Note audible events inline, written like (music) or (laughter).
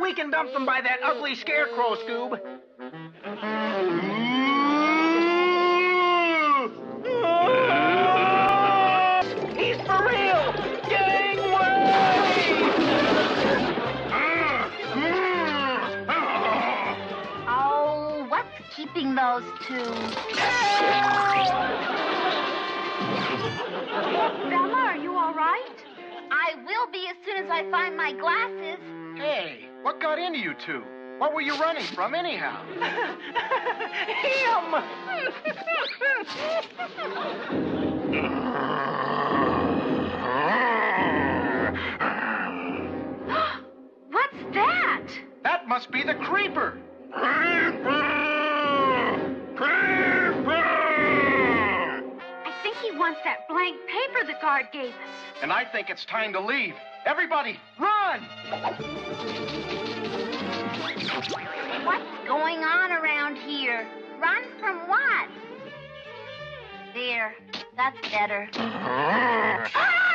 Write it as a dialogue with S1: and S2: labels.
S1: We can dump them by that ugly scarecrow, Scoob. He's for real!
S2: Oh, what's keeping those two? Velma, are you all right? I will be as soon as I find my glasses.
S3: Hey, what got into you two? What were you running from, anyhow? Him! (gasps)
S2: What's that?
S3: That must be the creeper. (laughs)
S2: he wants that blank paper the guard gave us.
S3: And I think it's time to leave. Everybody, run!
S2: What's going on around here? Run from what? There, that's better. (laughs) Ah!